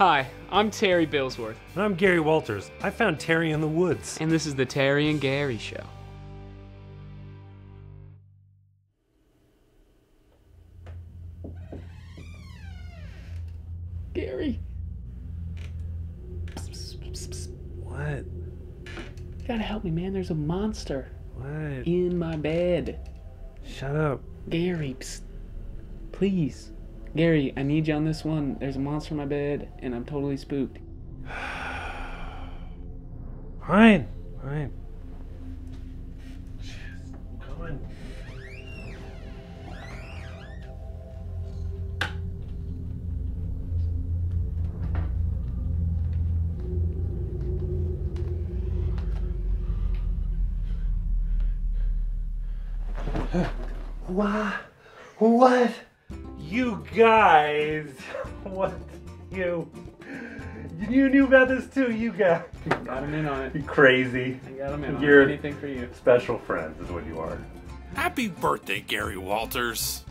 Hi, I'm Terry Billsworth, And I'm Gary Walters. I found Terry in the woods. and this is the Terry and Gary Show. Gary, What? you gotta help me, man. There's a monster What? in my bed. Shut up. Gary, psst. please. Gary, I need you on this one. There's a monster in my bed, and I'm totally spooked. Fine. Fine. Jeez, I'm coming. What? What? You guys. What? You. You knew about this too, you guys. Got him in on it. You crazy. I got him in on You're- it. Anything for you. Special friends is what you are. Happy birthday, Gary Walters.